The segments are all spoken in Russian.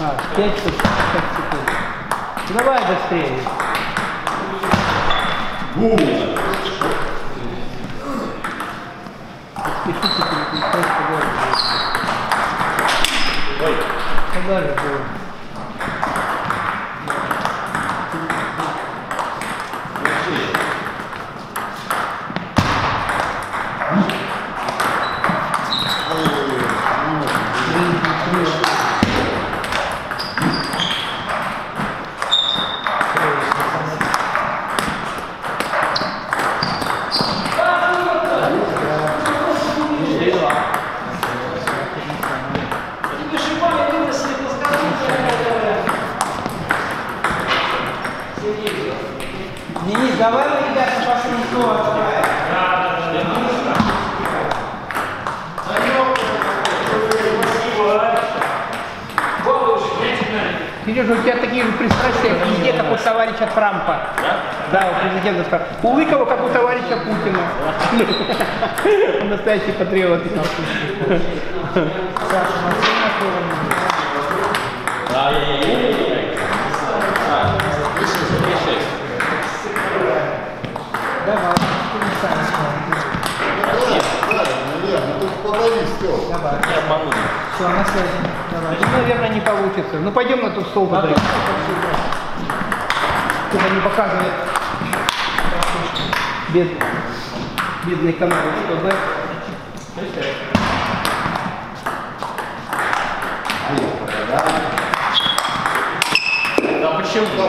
А, 5 секунд. Ну, Давай быстрее. Спешите, переключать подальше. Подальше Денис, давай мы, ребята, пошли снова. Сережа, у тебя такие же пристрастия везде, как у товарища Трампа. Да? у президента Трампа. У Лыкова, как у товарища Путина. Он настоящий патриот. Давай, давай. Не обманули. Все, на связи. Давай. Ну, наверное, не получится. Ну, пойдем на тот стол подальше. Туда не показывает. Бед... Бедный канал, что, да? Да почему туда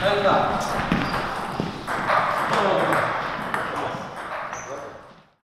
Опять не попал.